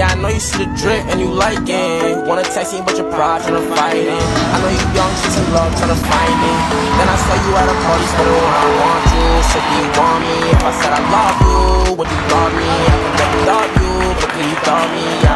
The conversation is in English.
Yeah, I know you see the drip and you like it. Wanna text me, but your pride tryna fight it. I know you young, chasing love, tryna find it. Then I saw you at a party, so oh, when I want you. So do you want me? If I said I love you, would you love me? I can never love you, but could you love me?